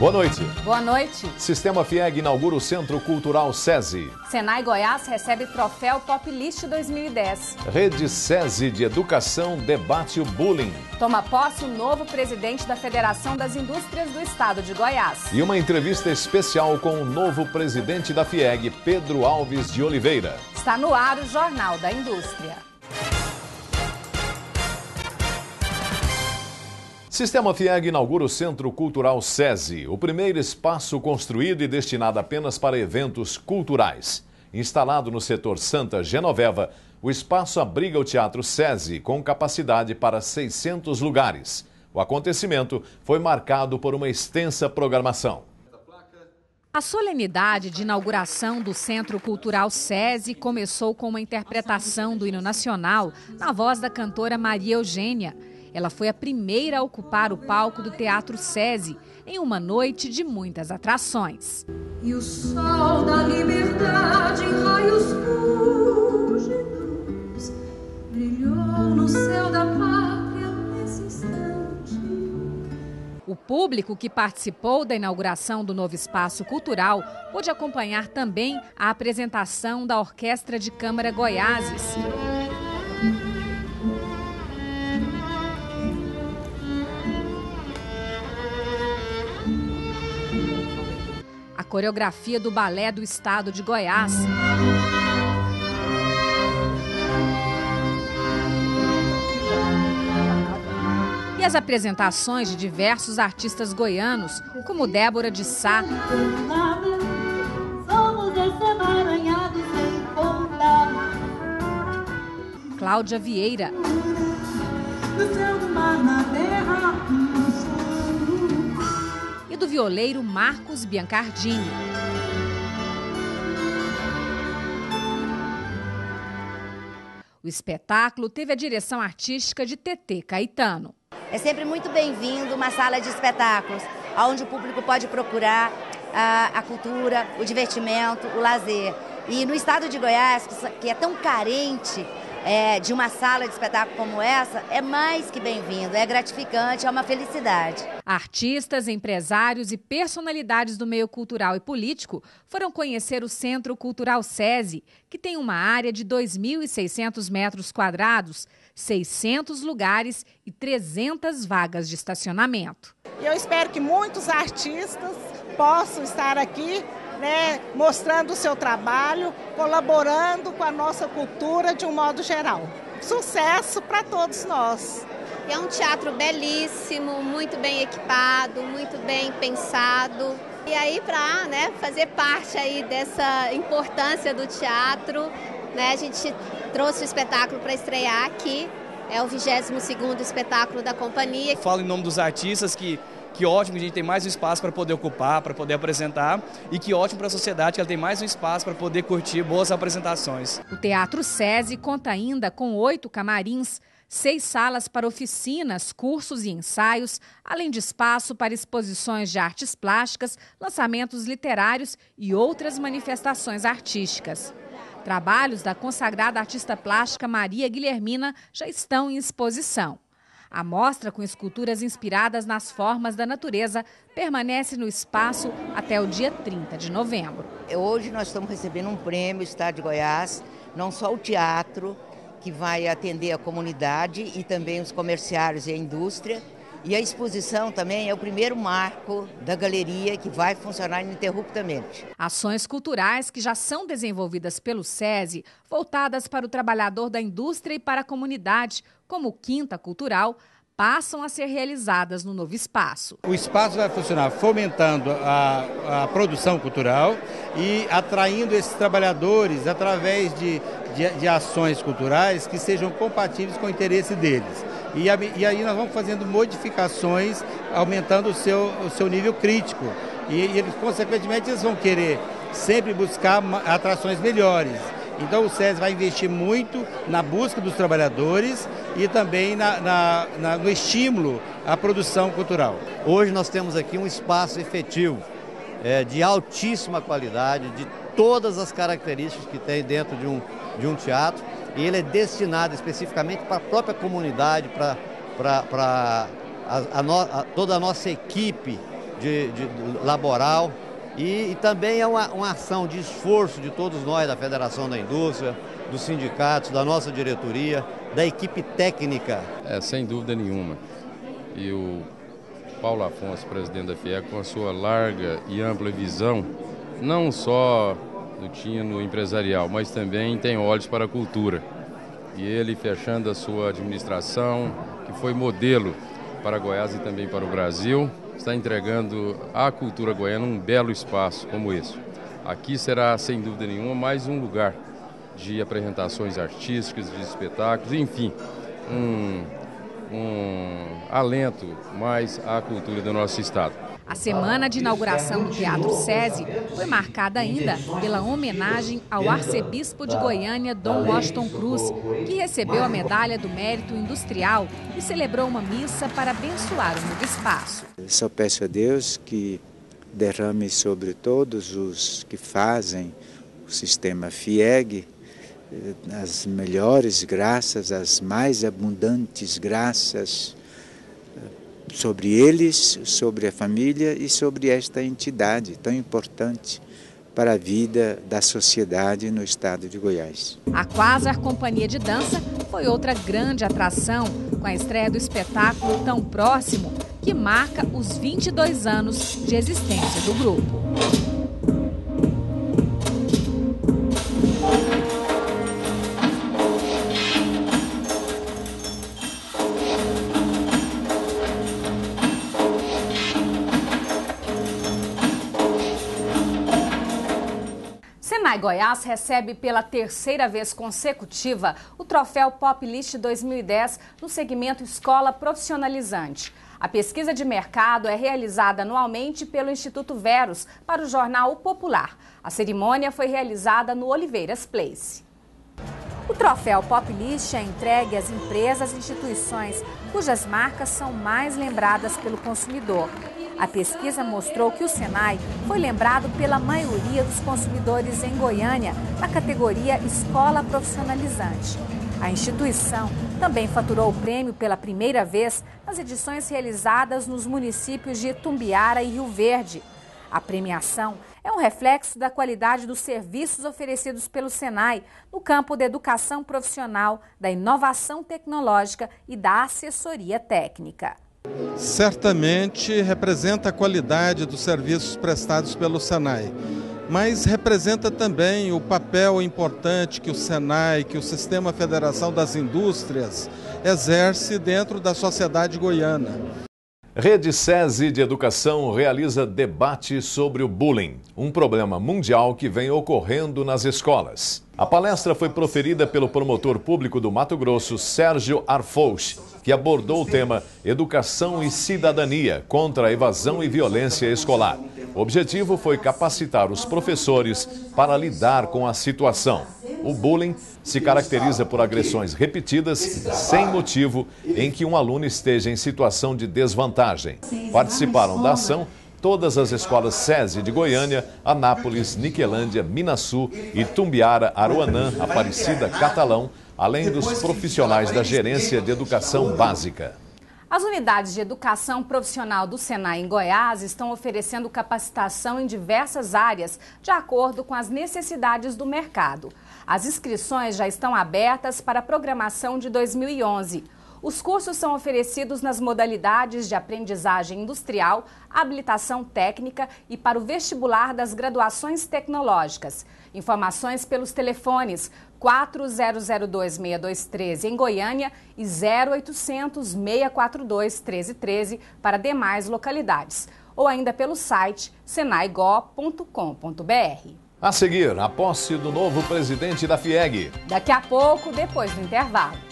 Boa noite. Boa noite. Sistema FIEG inaugura o Centro Cultural SESI. Senai Goiás recebe troféu Top List 2010. Rede SESI de Educação debate o bullying. Toma posse o novo presidente da Federação das Indústrias do Estado de Goiás. E uma entrevista especial com o novo presidente da FIEG, Pedro Alves de Oliveira. Está no ar o Jornal da Indústria. Sistema FIEG inaugura o Centro Cultural SESI, o primeiro espaço construído e destinado apenas para eventos culturais. Instalado no setor Santa Genoveva, o espaço abriga o Teatro SESI com capacidade para 600 lugares. O acontecimento foi marcado por uma extensa programação. A solenidade de inauguração do Centro Cultural SESI começou com uma interpretação do hino nacional na voz da cantora Maria Eugênia. Ela foi a primeira a ocupar o palco do Teatro SESI em uma noite de muitas atrações. E o sol da liberdade em raios fúlgidos brilhou no céu da pátria nesse instante. O público que participou da inauguração do novo espaço cultural pôde acompanhar também a apresentação da Orquestra de Câmara Goiáses. Coreografia do Balé do Estado de Goiás. E as apresentações de diversos artistas goianos, como Débora de Sá. Cláudia Vieira. Do céu, mar, na terra do violeiro Marcos Biancardini. O espetáculo teve a direção artística de TT Caetano. É sempre muito bem-vindo uma sala de espetáculos, onde o público pode procurar a, a cultura, o divertimento, o lazer. E no estado de Goiás, que é tão carente é, de uma sala de espetáculo como essa é mais que bem-vindo, é gratificante, é uma felicidade. Artistas, empresários e personalidades do meio cultural e político foram conhecer o Centro Cultural SESI, que tem uma área de 2.600 metros quadrados, 600 lugares e 300 vagas de estacionamento. E eu espero que muitos artistas possam estar aqui né, mostrando o seu trabalho, colaborando com a nossa cultura de um modo geral. Sucesso para todos nós. É um teatro belíssimo, muito bem equipado, muito bem pensado. E aí para né, fazer parte aí dessa importância do teatro, né, a gente trouxe o espetáculo para estrear aqui. É o 22º espetáculo da companhia. Falo em nome dos artistas que que ótimo que a gente tem mais um espaço para poder ocupar, para poder apresentar e que ótimo para a sociedade que ela tem mais um espaço para poder curtir boas apresentações. O Teatro SESI conta ainda com oito camarins, seis salas para oficinas, cursos e ensaios, além de espaço para exposições de artes plásticas, lançamentos literários e outras manifestações artísticas. Trabalhos da consagrada artista plástica Maria Guilhermina já estão em exposição. A mostra, com esculturas inspiradas nas formas da natureza, permanece no espaço até o dia 30 de novembro. Hoje nós estamos recebendo um prêmio Estado de Goiás, não só o teatro, que vai atender a comunidade e também os comerciários e a indústria, e a exposição também é o primeiro marco da galeria que vai funcionar ininterruptamente. Ações culturais que já são desenvolvidas pelo SESI, voltadas para o trabalhador da indústria e para a comunidade, como Quinta Cultural, passam a ser realizadas no novo espaço. O espaço vai funcionar fomentando a, a produção cultural e atraindo esses trabalhadores através de, de, de ações culturais que sejam compatíveis com o interesse deles. E, e aí nós vamos fazendo modificações, aumentando o seu, o seu nível crítico. E, e eles, consequentemente, eles vão querer sempre buscar atrações melhores. Então o SES vai investir muito na busca dos trabalhadores e também na, na, na, no estímulo à produção cultural. Hoje nós temos aqui um espaço efetivo, é, de altíssima qualidade, de todas as características que tem dentro de um, de um teatro e ele é destinado especificamente para a própria comunidade, para a, a, a, toda a nossa equipe de, de laboral e, e, também é uma, uma ação de esforço de todos nós, da Federação da Indústria, dos sindicatos, da nossa diretoria, da equipe técnica. É, sem dúvida nenhuma. E o Paulo Afonso, presidente da FIEC, com a sua larga e ampla visão, não só do tino empresarial, mas também tem olhos para a cultura. E ele fechando a sua administração, que foi modelo para Goiás e também para o Brasil, está entregando à cultura goiana um belo espaço como esse. Aqui será, sem dúvida nenhuma, mais um lugar de apresentações artísticas, de espetáculos, enfim, um, um alento mais à cultura do nosso estado. A semana de inauguração do Teatro SESI foi marcada ainda pela homenagem ao arcebispo de Goiânia, Dom Washington Cruz, que recebeu a medalha do Mérito Industrial e celebrou uma missa para abençoar o novo espaço. Só peço a Deus que derrame sobre todos os que fazem o sistema FIEG eh, as melhores graças, as mais abundantes graças sobre eles, sobre a família e sobre esta entidade tão importante para a vida da sociedade no estado de Goiás. A Quasar Companhia de Dança foi outra grande atração, com a estreia do espetáculo Tão Próximo, que marca os 22 anos de existência do grupo. Senai Goiás recebe pela terceira vez consecutiva o troféu Pop List 2010 no segmento Escola Profissionalizante. A pesquisa de mercado é realizada anualmente pelo Instituto Veros para o jornal O Popular. A cerimônia foi realizada no Oliveiras Place. O troféu Pop List é entregue às empresas e instituições cujas marcas são mais lembradas pelo consumidor. A pesquisa mostrou que o Senai foi lembrado pela maioria dos consumidores em Goiânia na categoria Escola Profissionalizante. A instituição também faturou o prêmio pela primeira vez nas edições realizadas nos municípios de Tumbiara e Rio Verde. A premiação é um reflexo da qualidade dos serviços oferecidos pelo Senai no campo da educação profissional, da inovação tecnológica e da assessoria técnica certamente representa a qualidade dos serviços prestados pelo Senai, mas representa também o papel importante que o Senai, que o Sistema Federação das Indústrias exerce dentro da sociedade goiana. Rede SESI de Educação realiza debate sobre o bullying, um problema mundial que vem ocorrendo nas escolas. A palestra foi proferida pelo promotor público do Mato Grosso, Sérgio Arfouch, que abordou o tema Educação e Cidadania contra a Evasão e Violência Escolar. O objetivo foi capacitar os professores para lidar com a situação. O bullying se caracteriza por agressões repetidas, sem motivo, em que um aluno esteja em situação de desvantagem. Participaram da ação todas as escolas SESI de Goiânia, Anápolis, Niquelândia, Minasul, Itumbiara, Aruanã, Aparecida, Catalão, além dos profissionais da Gerência de Educação Básica. As unidades de educação profissional do Senai em Goiás estão oferecendo capacitação em diversas áreas, de acordo com as necessidades do mercado. As inscrições já estão abertas para a programação de 2011. Os cursos são oferecidos nas modalidades de aprendizagem industrial, habilitação técnica e para o vestibular das graduações tecnológicas. Informações pelos telefones 4002-6213 em Goiânia e 0800-642-1313 para demais localidades. Ou ainda pelo site senaigo.com.br. A seguir, a posse do novo presidente da FIEG. Daqui a pouco, depois do intervalo.